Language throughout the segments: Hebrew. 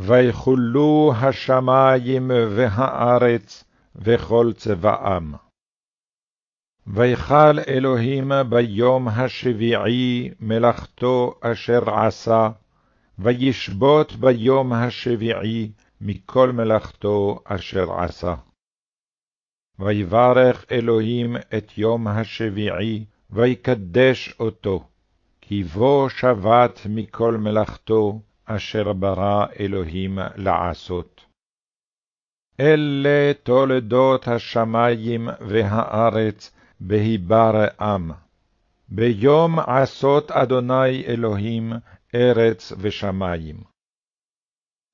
ויכולו השמים והארץ וכל צבאם. ויכל אלוהים ביום השביעי מלאכתו אשר עשה, וישבות ביום השביעי מכל מלאכתו אשר עשה. ויברך אלוהים את יום השביעי, ויקדש אותו, כי בו שבת מכל מלאכתו, אשר ברא אלוהים לעשות. אלה תולדות השמים והארץ בהיברעם. ביום עשות אדוני אלוהים ארץ ושמים.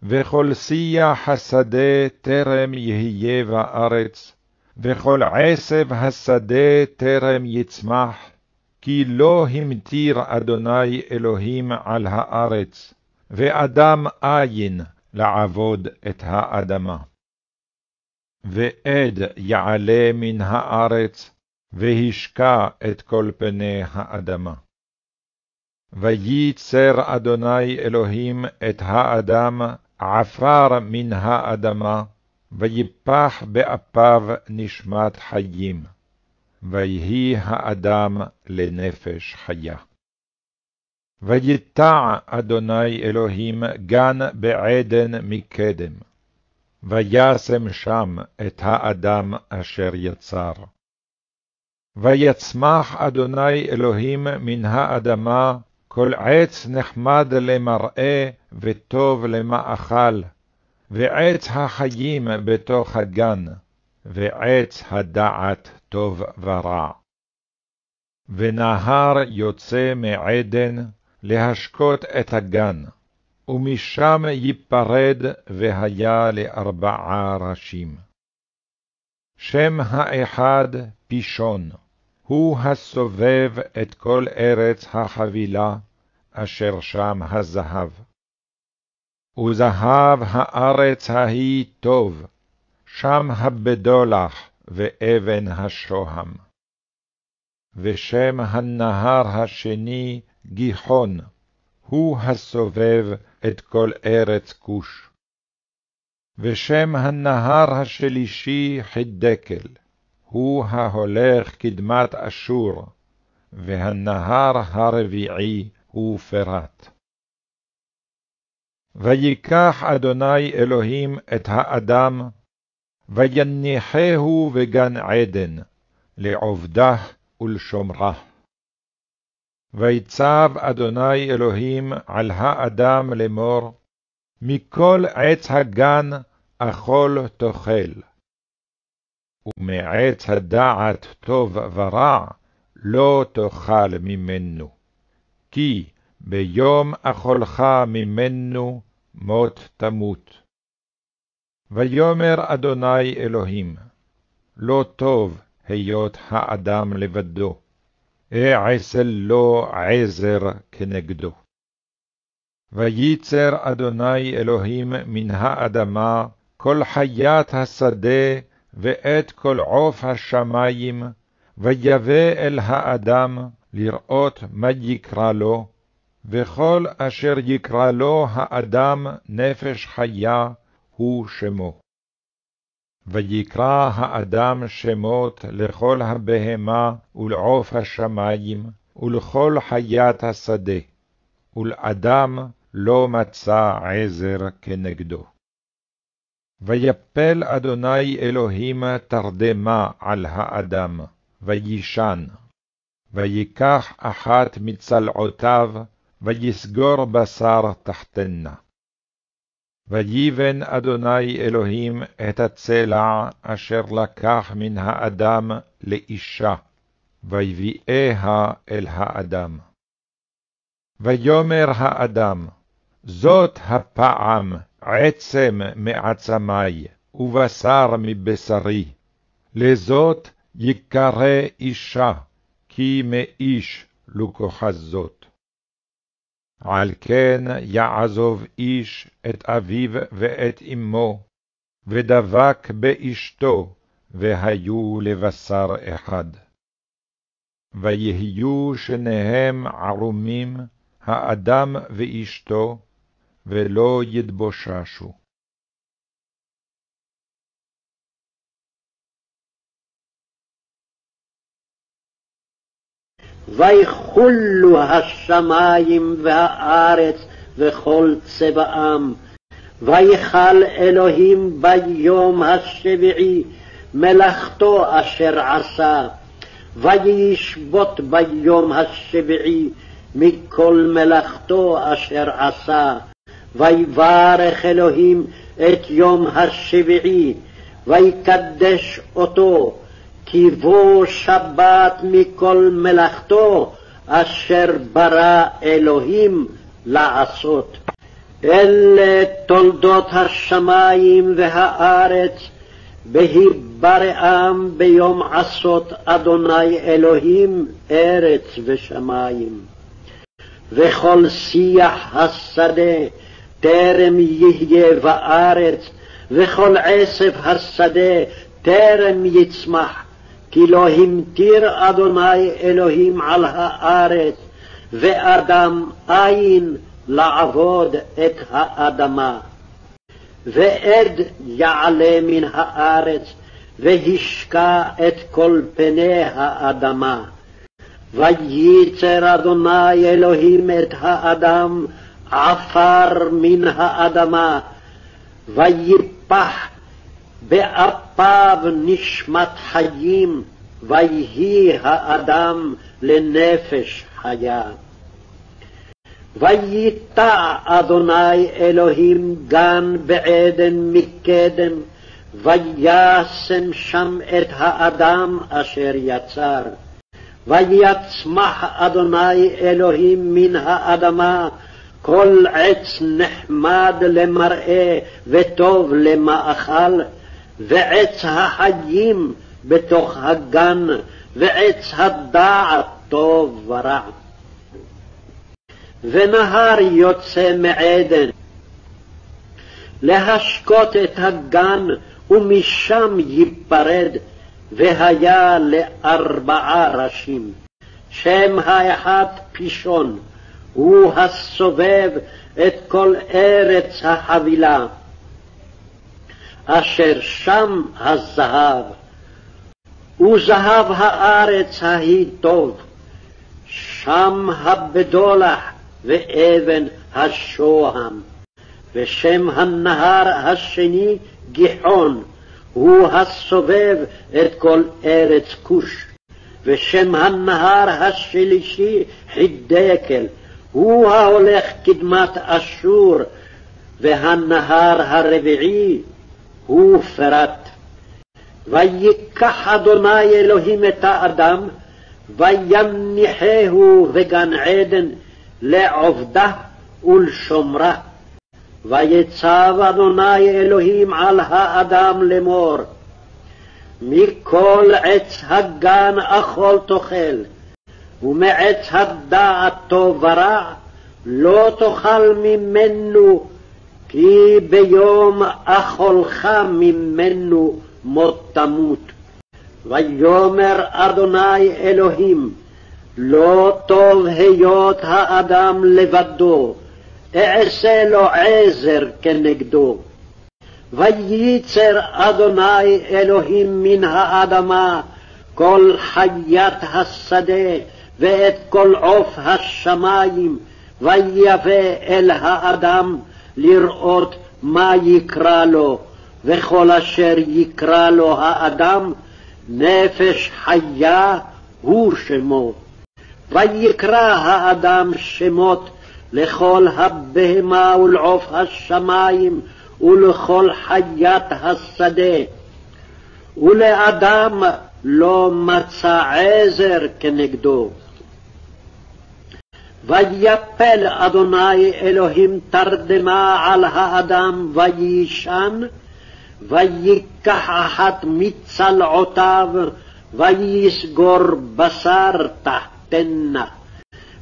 וכל שיח השדה טרם יהיה בארץ, וכל עשב השדה טרם יצמח, כי לא המטיר אדוני אלוהים על הארץ, ואדם אין לעבוד את האדמה. ועד יעלה מן הארץ, והשקע את כל פני האדמה. וייצר אדוני אלוהים את האדם עפר מן האדמה, ויפח באפיו נשמת חיים, ויהי האדם לנפש חיה. ויטע אדוני אלוהים גן בעדן מקדם, וישם שם את האדם אשר יצר. ויצמח אדוני אלוהים מן האדמה כל עץ נחמד למראה וטוב למאכל, ועץ החיים בתוך הגן, ועץ הדעת טוב ורע. ונהר יוצא מעדן להשקות את הגן, ומשם ייפרד והיה לארבעה ראשים. שם האחד פישון, הוא הסובב את כל ארץ החבילה, אשר שם הזהב. וזהב הארץ ההיא טוב, שם הבדולח ואבן השוהם. ושם הנהר השני גיחון, הוא הסובב את כל ארץ כוש. ושם הנהר השלישי חידקל, הוא ההולך קדמת אשור, והנהר הרביעי הוא פרת. ויקח אדוני אלוהים את האדם, ויניחהו בגן עדן, לעובדה ולשומרה. ויצב אדוני אלוהים על האדם לאמור, מכל עץ הגן אכול תאכל. ומעץ הדעת טוב ורע לא תאכל ממנו, כי ביום אכולך ממנו מות תמות. ויאמר אדוני אלוהים, לא טוב היות האדם לבדו, אעשה לו עזר כנגדו. וייצר אדוני אלוהים מן האדמה כל חיית השדה ואת כל עוף השמים, ויבא אל האדם לראות מה יקרא לו, וכל אשר יקרא לו האדם נפש חיה, הוא שמו. ויקרא האדם שמות לכל הבהמה ולעוף השמים, ולכל חיית השדה, ולאדם לא מצא עזר כנגדו. ויפל אדוני אלוהים תרדמה על האדם, וישן. ויקח אחת מצלעותיו, ויסגור בשר תחתנה. ויבן אדוני אלוהים את הצלע אשר לקח מן האדם לאישה, ויביאה אל האדם. ויאמר האדם, זאת הפעם עצם מעצמי, ובשר מבשרי, לזאת יקרא אישה, כי מאיש לוקחה זאת. על כן יעזוב איש את אביו ואת אמו, ודבק באשתו, והיו לבשר אחד. ויהיו שניהם ערומים, האדם ואשתו, ולא יתבוששו. ויחולו השמים והארץ וכל צבאם. ויכל אלוהים ביום השביעי מלאכתו אשר עשה, וישבות ביום השביעי מכל מלאכתו אשר עשה. ויברך אלוהים את יום השביעי, ויקדש אותו, כי בו שבת מכל מלאכתו, אשר ברא אלוהים לעשות. אלה תולדות השמים והארץ, בהיברעם ביום עשות אדוני אלוהים ארץ ושמים. וכל שיח השדה טרם יהיה בארץ, וכל עשב השדה טרם יצמח, כי לא המטיר אדוני אלוהים על הארץ, ואדם אין לעבוד את האדמה. ועד יעלה מן הארץ, והשקע את כל פני האדמה. וייצר אדוני אלוהים את האדם עפר מן האדמה, ויפח באפיו נשמת חיים, ויהי האדם לנפש חיה. וייטע אדוני אלוהים גן בעדן מקדם, וישם שם את האדם אשר יצר. ויצמח אדוני אלוהים מן האדמה כל עץ נחמד למראה וטוב למאכל, ועץ החיים בתוך הגן, ועץ הדעת טוב ורע. ונהר יוצא מעדן, להשקות את הגן, ומשם ייפרד, והיה לארבעה ראשים. שם האחד פישון, הוא הסובב את כל ארץ החבילה, אשר שם הזהב, וזהב הארץ ההיא טוב, שם הבדולח ואבן השוהם, ושם הנהר השני גיחון, הוא הסובב את כל ארץ כוש, ושם הנהר השלישי חידקל, הוא ההולך קדמת אשור, והנהר הרביעי הוא פרת. ויקח אדוני אלוהים את האדם, ויניחהו בגן עדן לעובדה ולשומרה. ויצב אדוני אלוהים על האדם לאמור, מכל עץ הגן אכול תאכל, ומעץ הדעת טוב ורע לא תאכל ממנו, כי ביום אכולך ממנו מות תמות. ויאמר אדוני אלוהים, לא טוב היות האדם לבדו, אעשה לו עזר כנגדו. וייצר אדוני אלוהים מן האדמה כל חיית השדה ואת כל עוף השמים, ויבא אל האדם לראות מה יקרא לו, וכל אשר יקרא לו האדם, נפש חיה הוא שמו. ויקרא האדם שמות לכל הבהמה ולעוף השמים ולכל חיית השדה. ולאדם לא מצא עזר כנגדו. ויפל אדוני אלוהים תרדמה על האדם ויישן, ויקח אחת מצלעותיו, ויסגור בשר תחתנה.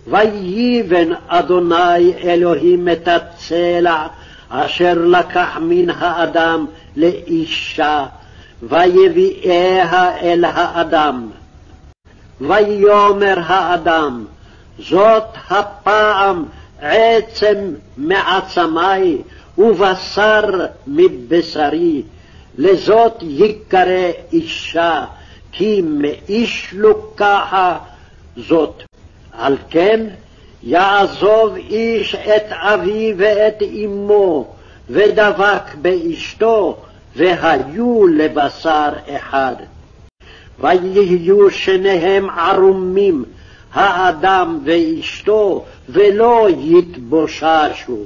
ויבן אדוני אלוהים את הצלע אשר לקח מן האדם לאישה, ויביאיה אל האדם. ויאמר האדם, זאת הפעם עצם מעצמי ובשר מבשרי, לזאת יקרא אישה, כי מאיש לוקחה זאת. על כן יעזוב איש את אביו ואת אמו, ודבק באשתו, והיו לבשר אחד. ויהיו שניהם ערומים, האדם ואשתו, ולא יתבוששו.